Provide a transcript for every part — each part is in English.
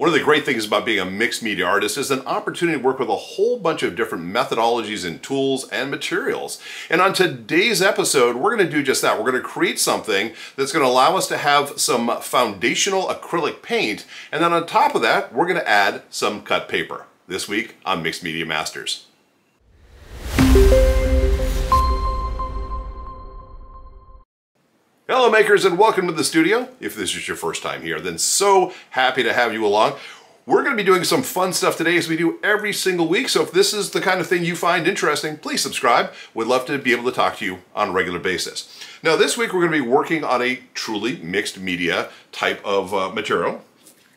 One of the great things about being a mixed media artist is an opportunity to work with a whole bunch of different methodologies and tools and materials. And on today's episode, we're going to do just that. We're going to create something that's going to allow us to have some foundational acrylic paint. And then on top of that, we're going to add some cut paper. This week on Mixed Media Masters. Hello makers and welcome to the studio. If this is your first time here, then so happy to have you along. We're going to be doing some fun stuff today as we do every single week. So if this is the kind of thing you find interesting, please subscribe. We'd love to be able to talk to you on a regular basis. Now this week we're going to be working on a truly mixed media type of uh, material.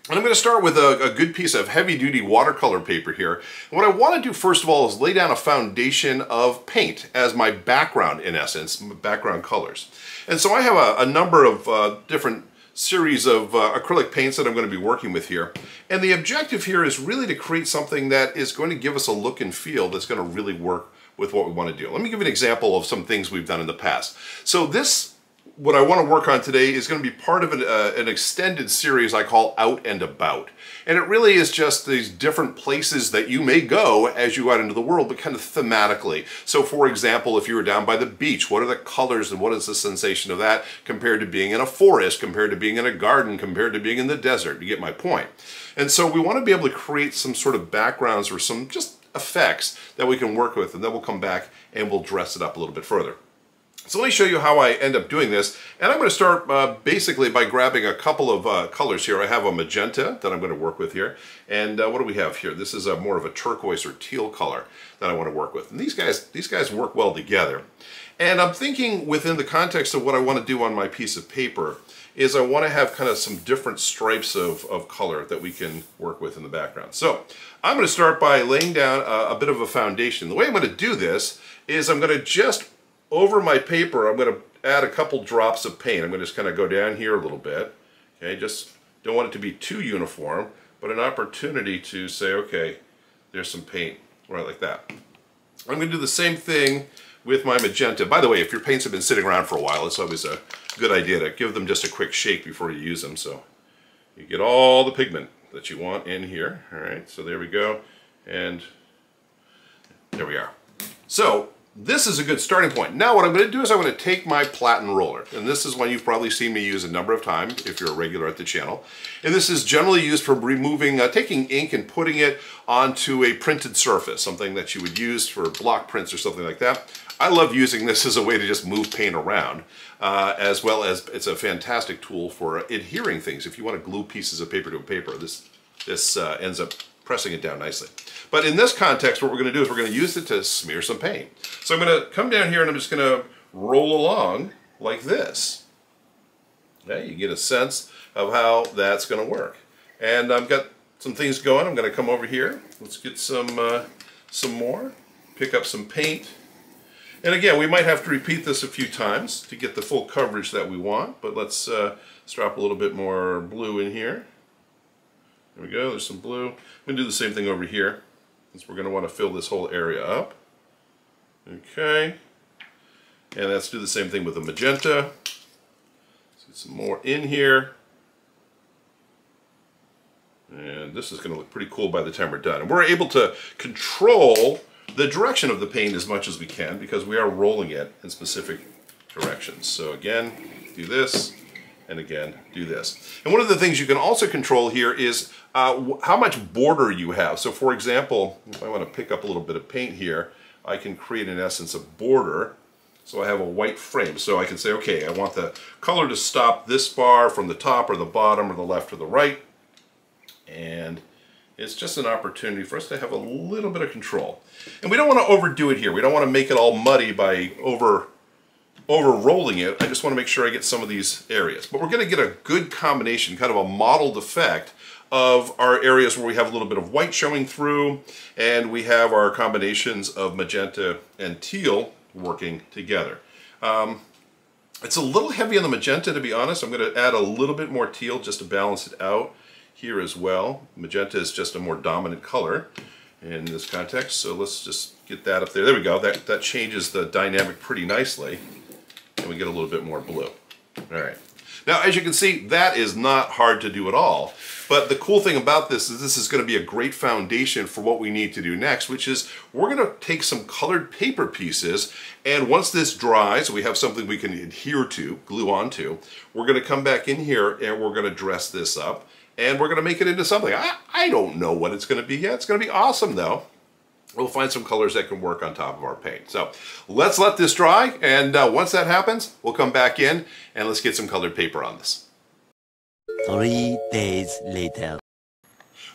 And I'm going to start with a, a, good piece of heavy duty watercolor paper here. And what I want to do first of all is lay down a foundation of paint as my background in essence, background colors. And so I have a, a number of uh, different series of uh, acrylic paints that I'm going to be working with here. And the objective here is really to create something that is going to give us a look and feel that's going to really work with what we want to do. Let me give you an example of some things we've done in the past. So this what I want to work on today is going to be part of an, uh, an, extended series I call Out and About. And it really is just these different places that you may go as you go out into the world, but kind of thematically. So for example, if you were down by the beach, what are the colors and what is the sensation of that compared to being in a forest, compared to being in a garden, compared to being in the desert? You get my point. And so we want to be able to create some sort of backgrounds or some just effects that we can work with, and then we'll come back and we'll dress it up a little bit further. So let me show you how I end up doing this. And I'm going to start uh, basically by grabbing a couple of uh, colors here. I have a magenta that I'm going to work with here. And uh, what do we have here? This is a more of a turquoise or teal color that I want to work with. And these guys, these guys work well together. And I'm thinking within the context of what I want to do on my piece of paper is I want to have kind of some different stripes of, of color that we can work with in the background. So I'm going to start by laying down a, a bit of a foundation. The way I'm going to do this is I'm going to just over my paper, I'm going to add a couple drops of paint. I'm going to just kind of go down here a little bit. Okay, just don't want it to be too uniform, but an opportunity to say, okay, there's some paint, right like that. I'm going to do the same thing with my magenta. By the way, if your paints have been sitting around for a while, it's always a good idea to give them just a quick shake before you use them. So you get all the pigment that you want in here. All right, so there we go. And there we are. So this is a good starting point. Now what I'm going to do is I'm going to take my platen roller, and this is one you've probably seen me use a number of times if you're a regular at the channel. And this is generally used for removing, uh, taking ink and putting it onto a printed surface, something that you would use for block prints or something like that. I love using this as a way to just move paint around, uh, as well as it's a fantastic tool for adhering things. If you want to glue pieces of paper to a paper, this, this uh, ends up pressing it down nicely. But in this context, what we're going to do is we're going to use it to smear some paint. So I'm going to come down here and I'm just going to roll along like this. Okay, you get a sense of how that's going to work. And I've got some things going. I'm going to come over here. Let's get some, uh, some more. Pick up some paint. And again, we might have to repeat this a few times to get the full coverage that we want, but let's, uh, let's drop a little bit more blue in here. There we go, there's some blue. I'm to do the same thing over here, since we're going to want to fill this whole area up. Okay. And let's do the same thing with the magenta. Let's get some more in here. And this is going to look pretty cool by the time we're done. And we're able to control the direction of the paint as much as we can because we are rolling it in specific directions. So again, do this, and again, do this. And one of the things you can also control here is uh, how much border you have. So for example, if I want to pick up a little bit of paint here, I can create in essence a border. So I have a white frame. So I can say, okay, I want the color to stop this far from the top or the bottom or the left or the right. And it's just an opportunity for us to have a little bit of control. And we don't want to overdo it here. We don't want to make it all muddy by over over rolling it, I just want to make sure I get some of these areas. But we're going to get a good combination, kind of a mottled effect of our areas where we have a little bit of white showing through and we have our combinations of magenta and teal working together. Um, it's a little heavy on the magenta to be honest. I'm going to add a little bit more teal just to balance it out here as well. Magenta is just a more dominant color in this context so let's just get that up there. There we go. That, that changes the dynamic pretty nicely and we get a little bit more blue. All right. Now, as you can see, that is not hard to do at all. But the cool thing about this is this is going to be a great foundation for what we need to do next, which is we're going to take some colored paper pieces, and once this dries, we have something we can adhere to, glue onto, we're going to come back in here and we're going to dress this up, and we're going to make it into something. I, I don't know what it's going to be yet. It's going to be awesome, though we'll find some colors that can work on top of our paint. So let's let this dry, and uh, once that happens, we'll come back in and let's get some colored paper on this. Three days later.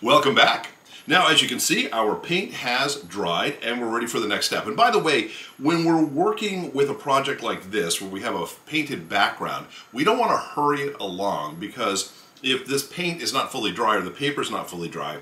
Welcome back. Now, as you can see, our paint has dried and we're ready for the next step. And by the way, when we're working with a project like this, where we have a painted background, we don't want to hurry it along because if this paint is not fully dry or the paper is not fully dry,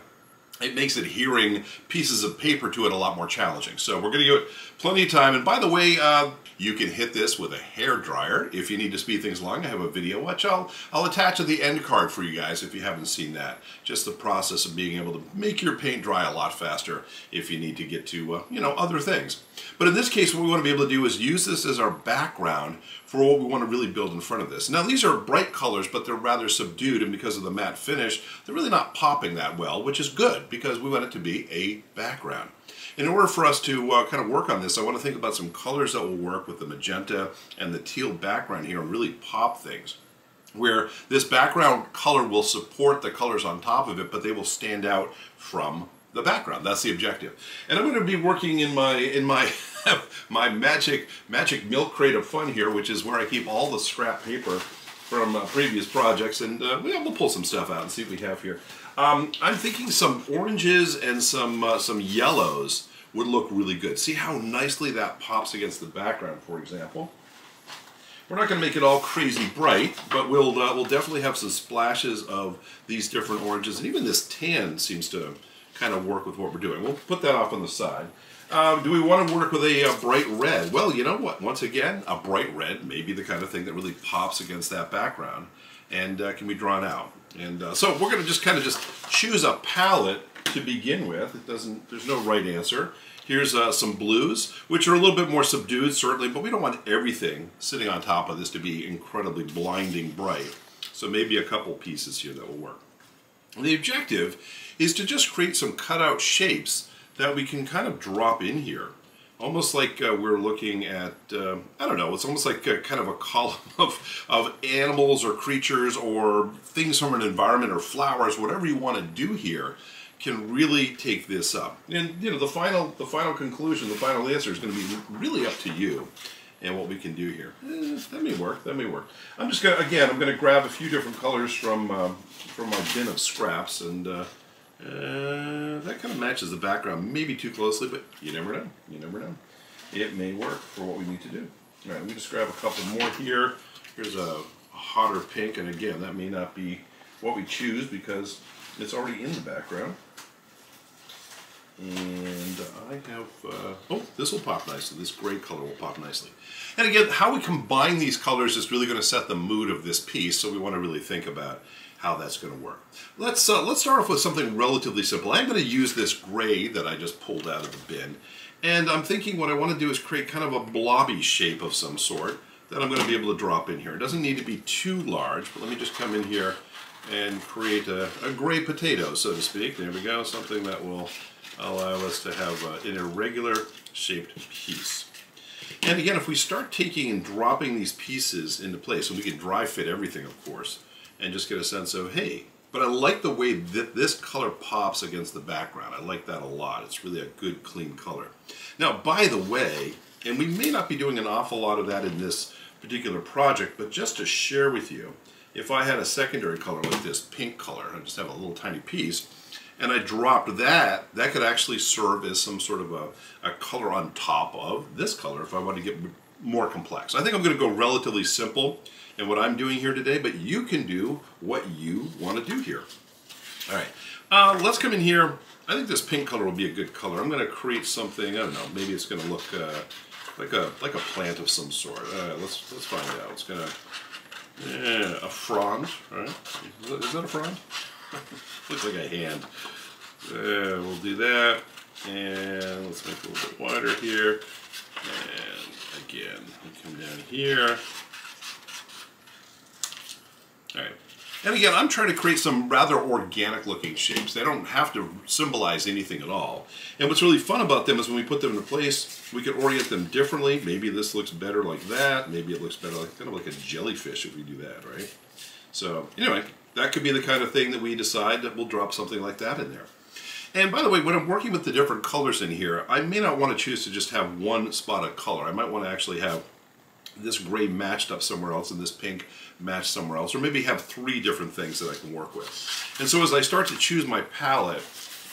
it makes adhering pieces of paper to it a lot more challenging. So we're going to give it plenty of time. And by the way, uh, you can hit this with a hair dryer if you need to speed things along. I have a video which I'll, I'll attach at the end card for you guys if you haven't seen that. Just the process of being able to make your paint dry a lot faster if you need to get to, uh, you know, other things. But in this case, what we want to be able to do is use this as our background for what we want to really build in front of this. Now these are bright colors, but they're rather subdued, and because of the matte finish, they're really not popping that well, which is good because we want it to be a background. In order for us to uh, kind of work on this, I want to think about some colors that will work with the magenta and the teal background here and really pop things where this background color will support the colors on top of it, but they will stand out from the background. That's the objective. And I'm going to be working in my in my my magic magic milk crate of fun here, which is where I keep all the scrap paper from uh, previous projects, and uh, we'll pull some stuff out and see what we have here. Um, I'm thinking some oranges and some uh, some yellows would look really good. See how nicely that pops against the background, for example. We're not going to make it all crazy bright, but we'll uh, we'll definitely have some splashes of these different oranges, and even this tan seems to kind of work with what we're doing. We'll put that off on the side. Um, do we want to work with a, a, bright red? Well, you know what? Once again, a bright red may be the kind of thing that really pops against that background and uh, can be drawn out. And uh, so we're going to just kind of just choose a palette to begin with. It doesn't. There's no right answer. Here's uh, some blues, which are a little bit more subdued, certainly, but we don't want everything sitting on top of this to be incredibly blinding bright. So maybe a couple pieces here that will work. The objective is to just create some cutout shapes that we can kind of drop in here. Almost like uh, we're looking at, uh, I don't know, it's almost like a, kind of a column of, of animals or creatures or things from an environment or flowers, whatever you want to do here can really take this up. And you know, the final the final conclusion, the final answer is going to be really up to you and what we can do here. Eh, that may work. That may work. I'm just gonna again. I'm gonna grab a few different colors from um, from my bin of scraps, and uh, that kind of matches the background maybe too closely, but you never know. You never know. It may work for what we need to do. All right, let me just grab a couple more here. Here's a, hotter pink, and again, that may not be what we choose because it's already in the background. And I have, uh, oh, this will pop nicely. This gray color will pop nicely. And again, how we combine these colors is really going to set the mood of this piece, so we want to really think about how that's going to work. Let's, uh, let's start off with something relatively simple. I'm going to use this gray that I just pulled out of the bin, and I'm thinking what I want to do is create kind of a blobby shape of some sort that I'm going to be able to drop in here. It doesn't need to be too large, but let me just come in here and create a, a gray potato, so to speak. There we go, something that will allow us to have uh, an irregular shaped piece. And again, if we start taking and dropping these pieces into place, and we can dry fit everything, of course, and just get a sense of, hey, but I like the way that this color pops against the background. I like that a lot. It's really a good, clean color. Now, by the way, and we may not be doing an awful lot of that in this particular project, but just to share with you, if I had a secondary color like this, pink color, I just have a little tiny piece, and I dropped that, that could actually serve as some sort of a, a color on top of this color if I want to get more complex. I think I'm going to go relatively simple in what I'm doing here today, but you can do what you want to do here. All right, uh, let's come in here. I think this pink color will be a good color. I'm going to create something, I don't know, maybe it's going to look uh, like a like a plant of some sort. Uh, let's let's find out. It's going to, yeah, a frond, right? Is that, is that a frond? Looks like a hand. Uh, we'll do that. And let's make it a little bit wider here. And again, we come down here. And again, I'm trying to create some rather organic looking shapes. They don't have to symbolize anything at all. And what's really fun about them is when we put them into place, we can orient them differently. Maybe this looks better like that. Maybe it looks better like kind of like a jellyfish if we do that, right? So anyway, that could be the kind of thing that we decide that we'll drop something like that in there. And by the way, when I'm working with the different colors in here, I may not want to choose to just have one spot of color. I might want to actually have this gray matched up somewhere else and this pink matched somewhere else, or maybe have three different things that I can work with. And so as I start to choose my palette,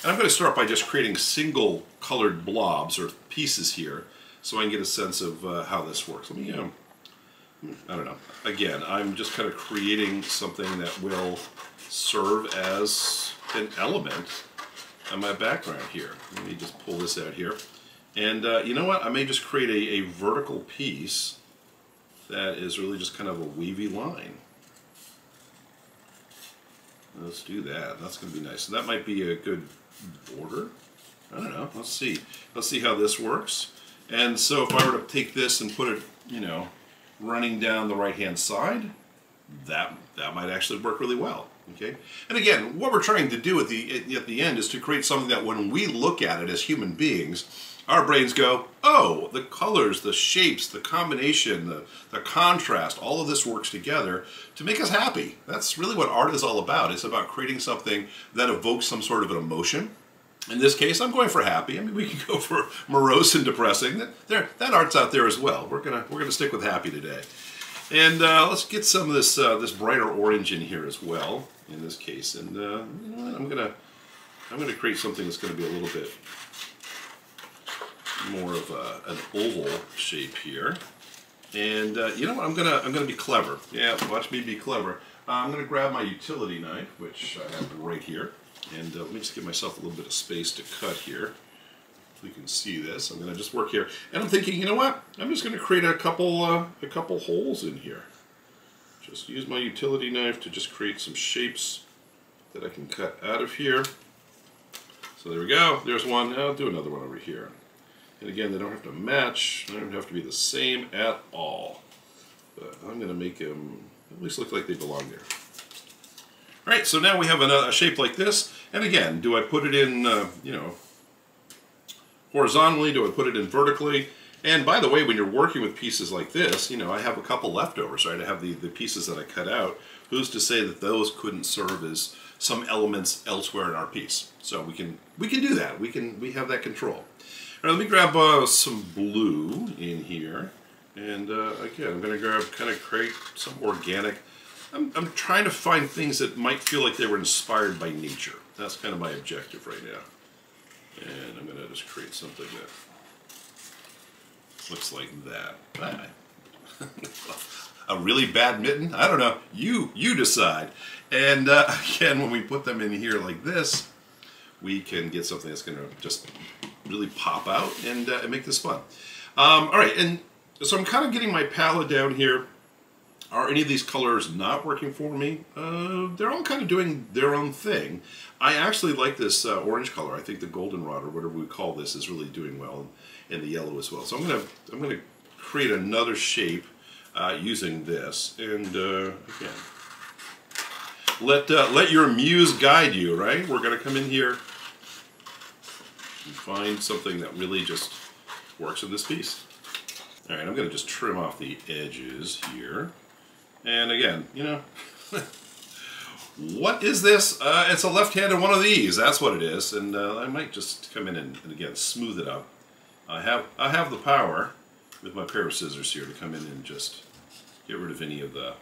and I'm going to start by just creating single colored blobs or pieces here so I can get a sense of uh, how this works. Let me, um, I don't know. Again, I'm just kind of creating something that will serve as an element on my background here. Let me just pull this out here. And uh, you know what? I may just create a, a vertical piece that is really just kind of a wavy line. Let's do that. That's going to be nice. So that might be a good border. I don't know. Let's see. Let's see how this works. And so if I were to take this and put it, you know, running down the right-hand side, that that might actually work really well. Okay. And again, what we're trying to do at the at the end is to create something that when we look at it as human beings, our brains go, oh, the colors, the shapes, the combination, the, the contrast, all of this works together to make us happy. That's really what art is all about. It's about creating something that evokes some sort of an emotion. In this case, I'm going for happy. I mean, we can go for morose and depressing. That, there, that art's out there as well. We're gonna we're gonna stick with happy today. And uh, let's get some of this uh, this brighter orange in here as well. In this case, and uh, I'm gonna I'm gonna create something that's gonna be a little bit more of a, an oval shape here. And uh, you know what? I'm gonna I'm gonna be clever. Yeah, watch me be clever. Uh, I'm gonna grab my utility knife, which I have right here, and uh, let me just give myself a little bit of space to cut here. If you can see this, I'm gonna just work here, and I'm thinking, you know what? I'm just gonna create a couple uh, a couple holes in here. Just use my utility knife to just create some shapes that I can cut out of here. So there we go. There's one. I'll do another one over here. And again, they don't have to match, they don't have to be the same at all. But I'm going to make them at least look like they belong there. All right, so now we have a, shape like this. And again, do I put it in, uh, you know, horizontally? Do I put it in vertically? And by the way, when you're working with pieces like this, you know, I have a couple leftovers, right? I have the, the pieces that I cut out. Who's to say that those couldn't serve as some elements elsewhere in our piece? So we can we can do that. We can we have that control. Right, let me grab uh, some blue in here. And uh, again, I'm going to grab, kind of create some organic. I'm, I'm trying to find things that might feel like they were inspired by nature. That's kind of my objective right now. And I'm going to just create something that looks like that. Ah. a really bad mitten? I don't know. You you decide. And uh, again, when we put them in here like this, we can get something that's going to just really pop out and, uh, and make this fun. Um, all right, and so I'm kind of getting my palette down here. Are any of these colors not working for me? Uh, they're all kind of doing their own thing. I actually like this uh, orange color. I think the goldenrod or whatever we call this is really doing well, and the yellow as well. So I'm gonna I'm gonna create another shape uh, using this, and uh, again, let uh, let your muse guide you. Right? We're gonna come in here find something that really just works in this piece. All right, I'm going to just trim off the edges here. And again, you know, what is this? Uh, it's a left-handed one of these. That's what it is. And uh, I might just come in and, and, again smooth it up. I have I have the power with my pair of scissors here to come in and just get rid of any of the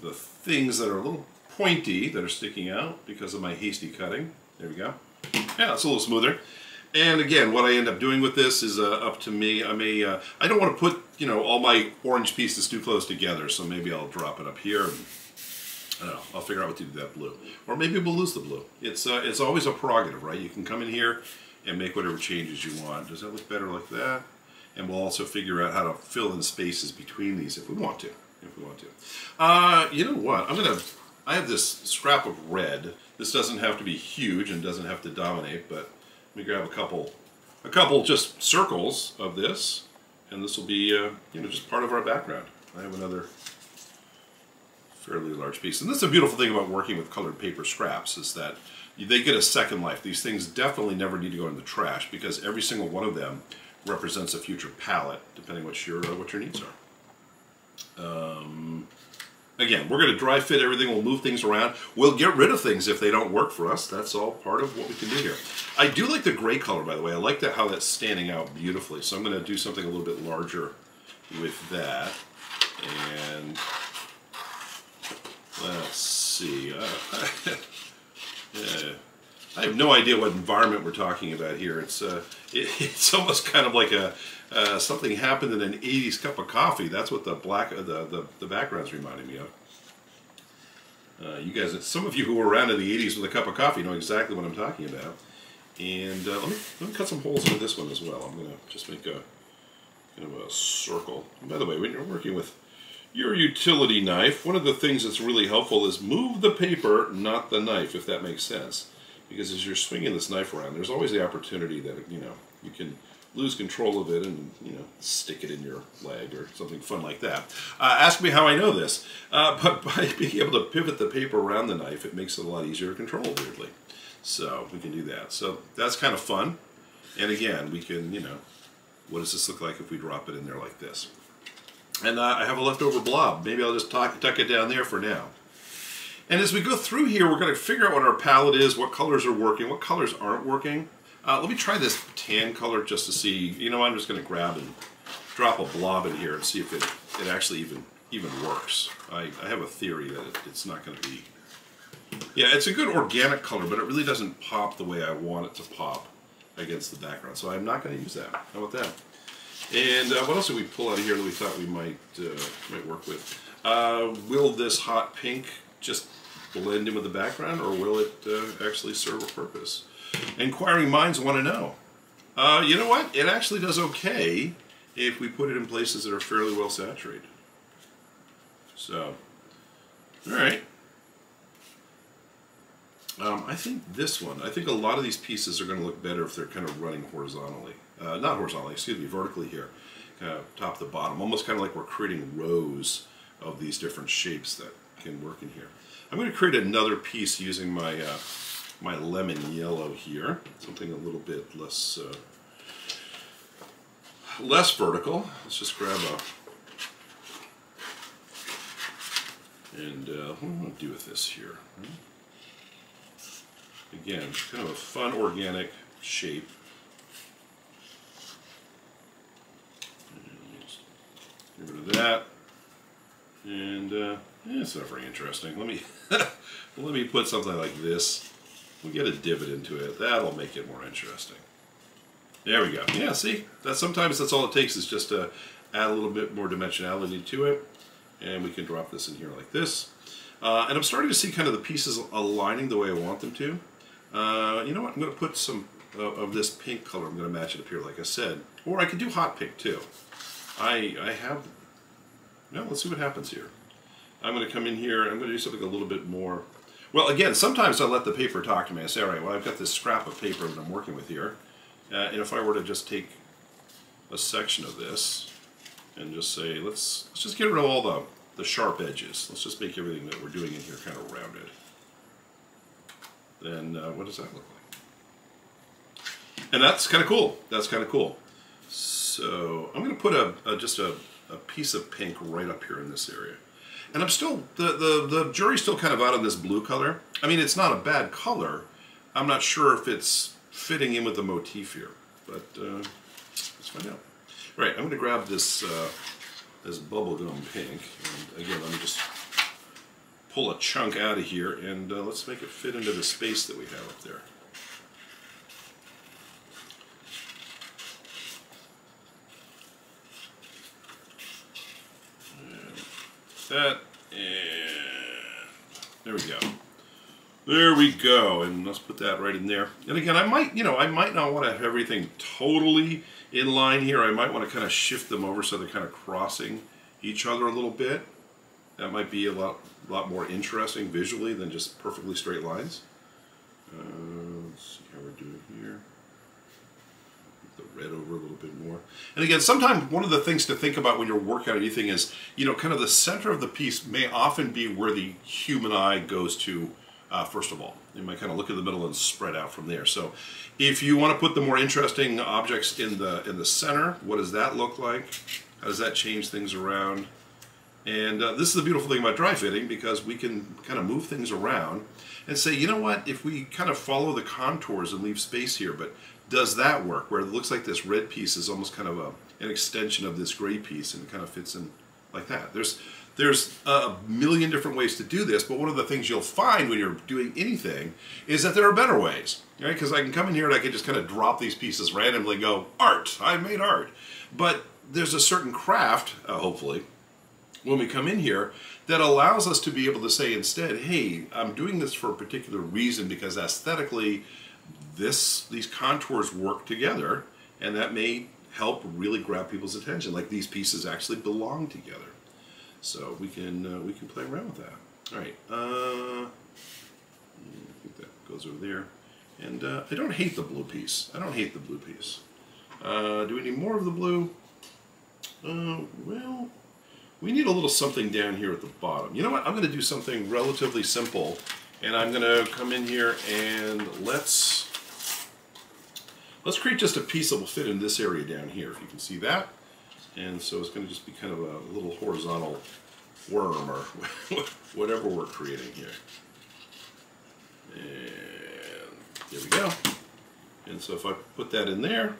the things that are a little pointy that are sticking out because of my hasty cutting. There we go. Yeah, it's a little smoother. And again, what I end up doing with this is uh, up to me. I may, uh, I don't want to put, you know, all my orange pieces too close together, so maybe I'll drop it up here. And, I don't know, I'll figure out what to do with that blue. Or maybe we'll lose the blue. It's, uh, it's always a prerogative, right? You can come in here and make whatever changes you want. Does that look better like that? And we'll also figure out how to fill in spaces between these if we want to. If we want to. Uh, you know what? I'm going to, I have this scrap of red. This doesn't have to be huge and doesn't have to dominate, but let me grab a couple, a couple just circles of this, and this will be, uh, you know, just part of our background. I have another fairly large piece. And that's a beautiful thing about working with colored paper scraps is that they get a second life. These things definitely never need to go in the trash because every single one of them represents a future palette, depending what your uh, what your needs are. Um, again, we're going to dry fit everything. We'll move things around. We'll get rid of things if they don't work for us. That's all part of what we can do here. I do like the gray color, by the way. I like that how that's standing out beautifully. So I'm going to do something a little bit larger with that. And let's see. Uh, yeah. I have no idea what environment we're talking about here. It's uh, it, it's almost kind of like a uh, something happened in an '80s cup of coffee. That's what the black uh, the the, the background's reminding me of. Uh, you guys, some of you who were around in the '80s with a cup of coffee know exactly what I'm talking about. And uh, let me let me cut some holes into this one as well. I'm gonna just make a kind of a circle. And by the way, when you're working with your utility knife, one of the things that's really helpful is move the paper, not the knife, if that makes sense. Because as you're swinging this knife around, there's always the opportunity that, you know, you can lose control of it and, you know, stick it in your leg or something fun like that. Uh, ask me how I know this, uh, but by being able to pivot the paper around the knife, it makes it a lot easier to control, weirdly. So we can do that. So that's kind of fun. And again, we can, you know, what does this look like if we drop it in there like this? And uh, I have a leftover blob. Maybe I'll just tuck, tuck it down there for now. And as we go through here, we're going to figure out what our palette is, what colors are working, what colors aren't working. Uh, let me try this tan color just to see. You know, I'm just going to grab and drop a blob in here and see if it, it actually even even works. I, I have a theory that it, it's not going to be... Yeah, it's a good organic color, but it really doesn't pop the way I want it to pop against the background. So I'm not going to use that. How about that? And uh, what else did we pull out of here that we thought we might uh, might work with? Uh, will this hot pink just blend in with the background, or will it uh, actually serve a purpose? Inquiring minds want to know. Uh, you know what? It actually does okay if we put it in places that are fairly well saturated. So, all right. Um, I think this one, I think a lot of these pieces are going to look better if they're kind of running horizontally. Uh, not horizontally, excuse me, vertically here, kind of top to bottom. Almost kind of like we're creating rows of these different shapes that can work in here. I'm going to create another piece using my uh, my lemon yellow here, something a little bit less uh, less vertical. Let's just grab a and uh, what am I to do with this here? Again, kind of a fun organic shape. Get rid of that. And uh, yeah, it's not very interesting. Let me let me put something like this. We'll get a divot into it. That'll make it more interesting. There we go. Yeah, see? That sometimes that's all it takes is just to add a little bit more dimensionality to it. And we can drop this in here like this. Uh, and I'm starting to see kind of the pieces aligning the way I want them to. Uh, you know what? I'm going to put some uh, of this pink color. I'm going to match it up here, like I said. Or I could do hot pink, too. I, I have... Well, let's see what happens here. I'm going to come in here. I'm going to do something a little bit more... Well, again, sometimes I let the paper talk to me. I say, all right, well, I've got this scrap of paper that I'm working with here. Uh, and if I were to just take a section of this and just say, let's, let's just get rid of all the, the sharp edges. Let's just make everything that we're doing in here kind of rounded then uh, what does that look like? And that's kind of cool. That's kind of cool. So I'm going to put a, a just a, a, piece of pink right up here in this area. And I'm still, the, the, the jury's still kind of out on this blue color. I mean, it's not a bad color. I'm not sure if it's fitting in with the motif here, but uh, let's find out. Right, I'm going to grab this, uh, this bubblegum pink. And again, let me just pull a chunk out of here and uh, let's make it fit into the space that we have up there. That and there we go. There we go, and let's put that right in there. And again, I might, you know, I might not want to have everything totally in line here. I might want to kind of shift them over so they're kind of crossing each other a little bit. That might be a lot, lot more interesting visually than just perfectly straight lines. Uh, red over a little bit more. And again, sometimes one of the things to think about when you're working on anything is, you know, kind of the center of the piece may often be where the human eye goes to uh, first of all. You might kind of look in the middle and spread out from there. So if you want to put the more interesting objects in the in the center, what does that look like? How does that change things around? And uh, this is the beautiful thing about dry fitting because we can kind of move things around and say, you know what, if we kind of follow the contours and leave space here, but does that work? Where it looks like this red piece is almost kind of a, an extension of this gray piece and it kind of fits in like that. There's there's a million different ways to do this, but one of the things you'll find when you're doing anything is that there are better ways, right? Because I can come in here and I can just kind of drop these pieces randomly and go, art, I made art. But there's a certain craft, uh, hopefully, when we come in here that allows us to be able to say instead, hey, I'm doing this for a particular reason because aesthetically this these contours work together and that may help really grab people's attention like these pieces actually belong together. So we can uh, we can play around with that. All right, uh, I think that goes over there. And uh, I don't hate the blue piece. I don't hate the blue piece. Uh, do we need more of the blue? Uh, well, we need a little something down here at the bottom. You know what? I'm going to do something relatively simple. And I'm going to come in here and let's let's create just a piece that will fit in this area down here, if you can see that. And so it's going to just be kind of a little horizontal worm or whatever we're creating here. And there we go. And so if I put that in there,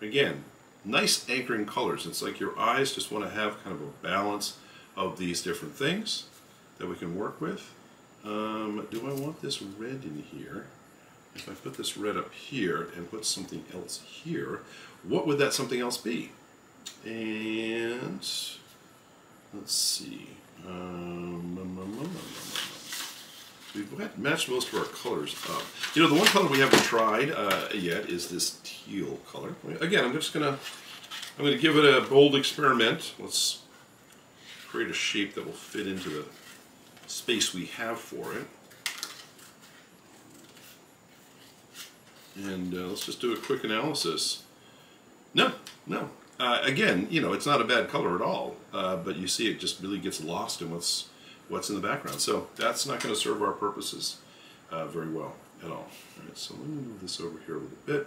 again, nice anchoring colors. It's like your eyes just want to have kind of a balance of these different things that we can work with. Um, do I want this red in here? If I put this red up here and put something else here, what would that something else be? And let's see. Um, mm, mm, mm, we've matched most of our colors up. You know, the one color we haven't tried uh, yet is this teal color. Again, I'm just gonna I'm gonna give it a bold experiment. Let's create a shape that will fit into the space we have for it. And uh, let's just do a quick analysis. No, no, uh, again, you know, it's not a bad color at all, uh, but you see it just really gets lost in what's what's in the background. So that's not going to serve our purposes uh, very well at all. All right, so let me move this over here a little bit.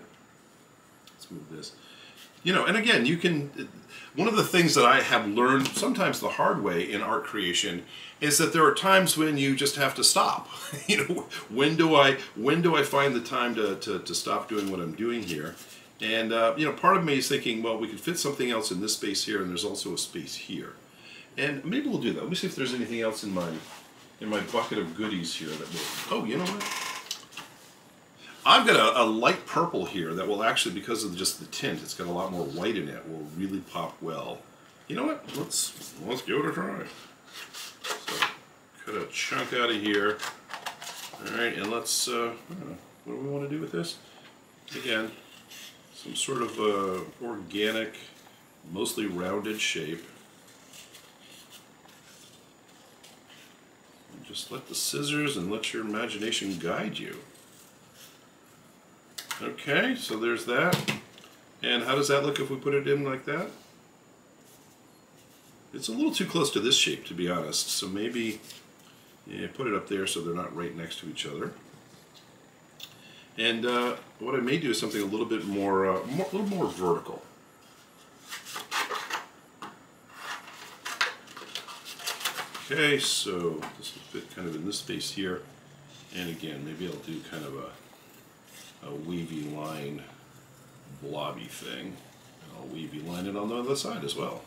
Let's move this. You know, and again, you can. One of the things that I have learned, sometimes the hard way in art creation, is that there are times when you just have to stop. you know, when do I when do I find the time to, to, to stop doing what I'm doing here? And, uh, you know, part of me is thinking, well, we could fit something else in this space here, and there's also a space here. And maybe we'll do that. Let me see if there's anything else in my, in my bucket of goodies here that will... Oh, you know what? I've got a, a, light purple here that will actually, because of just the tint, it's got a lot more white in it, will really pop well. You know what? Let's let's give it a try. So, cut a chunk out of here. All right, and let's, uh, what do we want to do with this? Again, some sort of uh, organic, mostly rounded shape. And just let the scissors and let your imagination guide you. Okay, so there's that. And how does that look if we put it in like that? It's a little too close to this shape, to be honest. So maybe yeah, put it up there so they're not right next to each other. And uh, what I may do is something a little bit more, uh, more, a little more vertical. Okay, so this will fit kind of in this space here. And again, maybe I'll do kind of a, a weavy line blobby thing. And I'll weavy line it on the other side as well.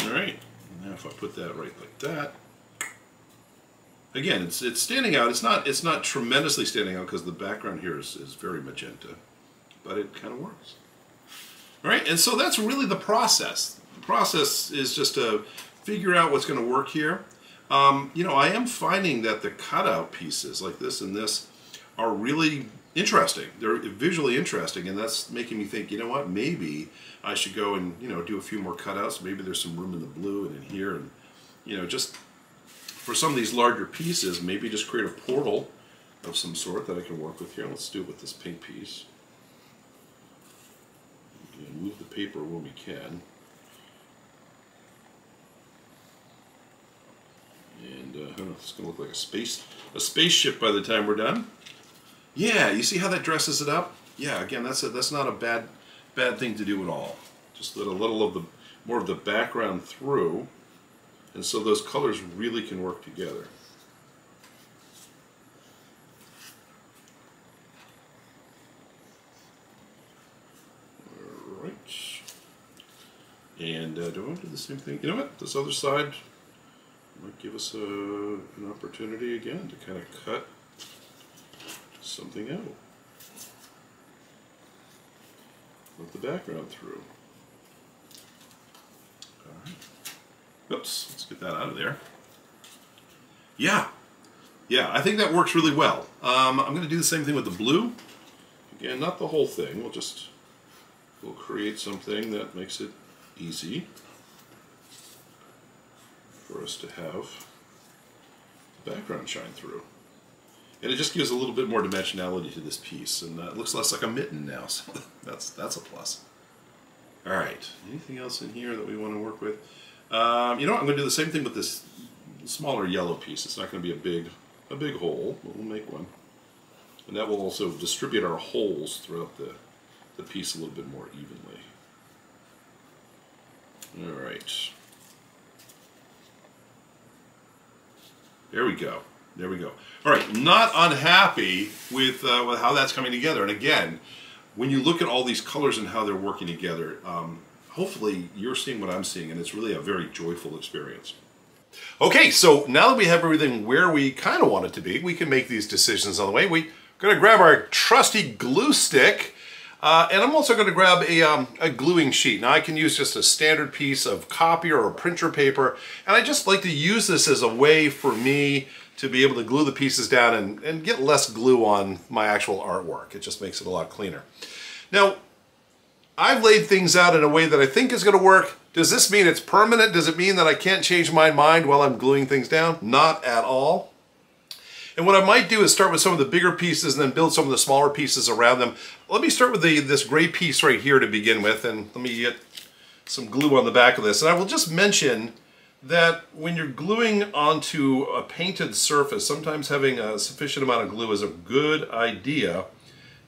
Alright, now if I put that right like that, again, it's it's standing out. It's not it's not tremendously standing out because the background here is, is very magenta, but it kind of works. All right, and so that's really the process. The process is just to figure out what's going to work here. Um, you know, I am finding that the cutout pieces like this and this are really interesting. They're visually interesting, and that's making me think, you know what, maybe I should go and, you know, do a few more cutouts. Maybe there's some room in the blue and in here, and, you know, just for some of these larger pieces, maybe just create a portal of some sort that I can work with here. Let's do it with this pink piece. And move the paper when we can. And uh, I don't know, it's going to look like a space a spaceship by the time we're done. Yeah, you see how that dresses it up? Yeah, again, that's a, that's not a bad bad thing to do at all. Just let a little of the more of the background through, and so those colors really can work together. All right. And uh, do I want to do the same thing? You know what? This other side give us a, an opportunity again to kind of cut something out. Let the background through. Alright. Oops, let's get that out of there. Yeah, yeah, I think that works really well. Um, I'm going to do the same thing with the blue. Again, not the whole thing. We'll just we'll create something that makes it easy for us to have the background shine through. And it just gives a little bit more dimensionality to this piece, and uh, it looks less like a mitten now, so that's, that's a plus. All right, anything else in here that we want to work with? Um, you know what, I'm going to do the same thing with this smaller yellow piece. It's not going to be a big, a big hole, but we'll make one. And that will also distribute our holes throughout the, the piece a little bit more evenly. All There we go. There we go. All right, not unhappy with, uh, with how that's coming together. And again, when you look at all these colors and how they're working together, um, hopefully you're seeing what I'm seeing, and it's really a very joyful experience. Okay, so now that we have everything where we kind of want it to be, we can make these decisions on the way. We're going to grab our trusty glue stick, uh, and I'm also going to grab a, um, a gluing sheet. Now I can use just a standard piece of copier or printer paper, and I just like to use this as a way for me to be able to glue the pieces down and, and get less glue on my actual artwork. It just makes it a lot cleaner. Now, I've laid things out in a way that I think is going to work. Does this mean it's permanent? Does it mean that I can't change my mind while I'm gluing things down? Not at all. And what I might do is start with some of the bigger pieces and then build some of the smaller pieces around them. Let me start with the, this gray piece right here to begin with, and let me get some glue on the back of this. And I will just mention that when you're gluing onto a painted surface, sometimes having a sufficient amount of glue is a good idea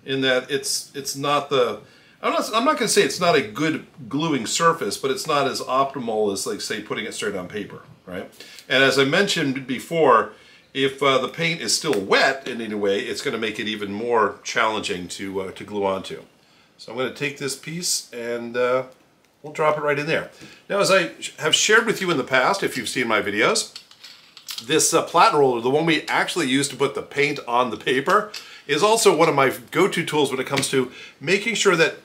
in that it's it's not the I'm not I'm not going to say it's not a good gluing surface, but it's not as optimal as like say putting it straight on paper, right? And as I mentioned before, if uh, the paint is still wet in any way, it's going to make it even more challenging to uh, to glue onto. So I'm going to take this piece and uh, we'll drop it right in there. Now, as I have shared with you in the past, if you've seen my videos, this uh, roller, the one we actually use to put the paint on the paper, is also one of my go-to tools when it comes to making sure that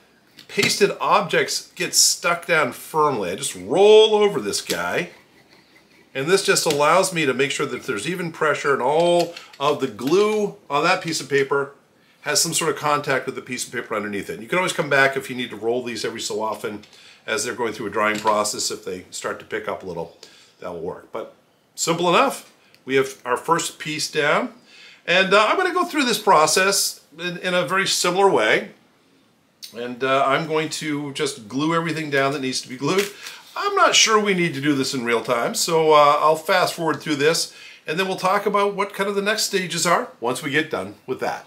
pasted objects get stuck down firmly. I just roll over this guy, and this just allows me to make sure that there's even pressure and all of the glue on that piece of paper has some sort of contact with the piece of paper underneath it. You can always come back if you need to roll these every so often as they're going through a drying process. If they start to pick up a little, that will work. But simple enough. We have our first piece down. And uh, I'm going to go through this process in, in a very similar way. And uh, I'm going to just glue everything down that needs to be glued. I'm not sure we need to do this in real time, so uh, I'll fast forward through this, and then we'll talk about what kind of the next stages are once we get done with that.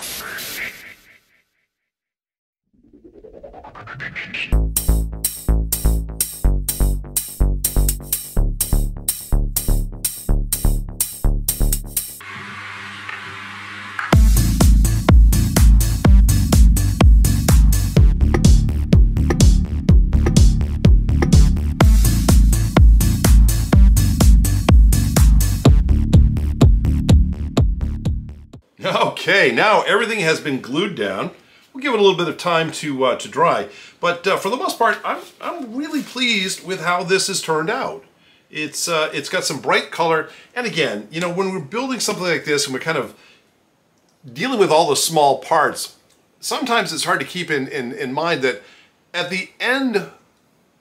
Now everything has been glued down. We'll give it a little bit of time to uh, to dry, but uh, for the most part, I'm I'm really pleased with how this has turned out. It's uh, it's got some bright color, and again, you know, when we're building something like this and we're kind of dealing with all the small parts, sometimes it's hard to keep in, in, in mind that at the end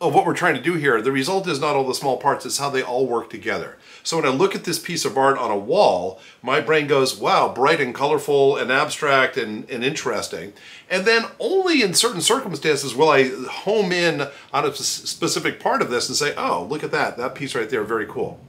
of what we're trying to do here, the result is not all the small parts, it's how they all work together. So when I look at this piece of art on a wall, my brain goes, wow, bright and colorful and abstract and, and interesting. And then only in certain circumstances will I home in on a specific part of this and say, oh, look at that, that piece right there, very cool.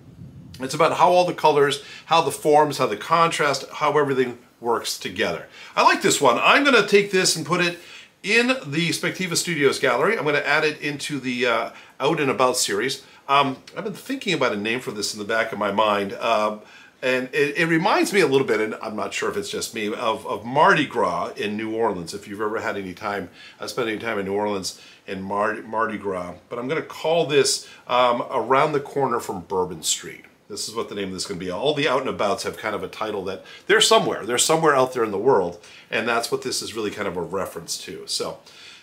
It's about how all the colors, how the forms, how the contrast, how everything works together. I like this one. I'm going to take this and put it in the Spectiva Studios gallery. I'm going to add it into the uh, Out and About series. Um, I've been thinking about a name for this in the back of my mind. Uh, and it, it, reminds me a little bit, and I'm not sure if it's just me, of, of Mardi Gras in New Orleans. If you've ever had any time, uh, spent any time in New Orleans in Mardi, Mardi Gras. But I'm going to call this um, Around the Corner from Bourbon Street. This is what the name of this is going to be. All the out and abouts have kind of a title that they're somewhere. They're somewhere out there in the world. And that's what this is really kind of a reference to. So,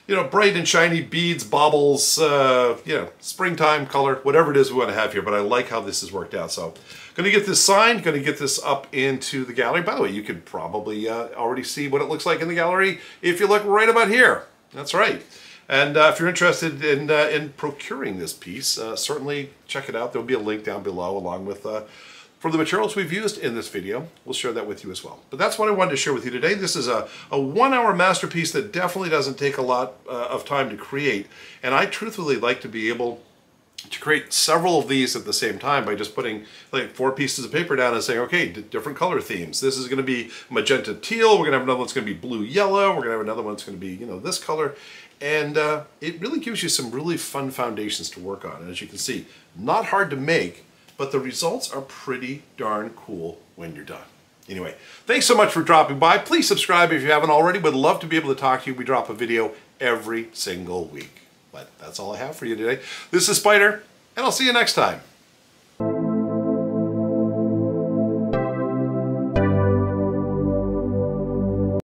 you know, bright and shiny beads, baubles, uh, you know, springtime color, whatever it is we want to have here. But I like how this has worked out. So, going to get this signed, going to get this up into the gallery. By the way, you could probably uh, already see what it looks like in the gallery if you look right about here. That's right. And uh, if you're interested in, uh, in procuring this piece, uh, certainly check it out. There'll be a link down below along with for the materials we've used in this video. We'll share that with you as well. But that's what I wanted to share with you today. This is a, a one-hour masterpiece that definitely doesn't take a lot uh, of time to create. And I truthfully like to be able to create several of these at the same time by just putting like four pieces of paper down and saying, okay, different color themes. This is going to be magenta teal. We're going to have another one that's going to be blue yellow. We're going to have another one that's going to be, you know, this color. And uh, it really gives you some really fun foundations to work on. And as you can see, not hard to make, but the results are pretty darn cool when you're done. Anyway, thanks so much for dropping by. Please subscribe if you haven't already. Would love to be able to talk to you. We drop a video every single week. But that's all I have for you today. This is Spider, and I'll see you next time.